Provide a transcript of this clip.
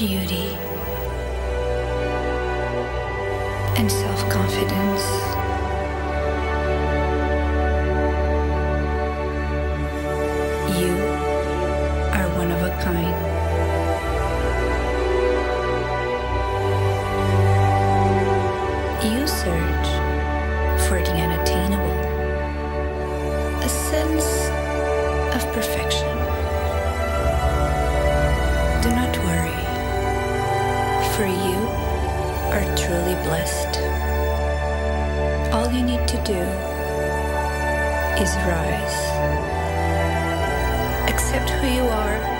beauty, and self confidence. Truly blessed. All you need to do is rise. Accept who you are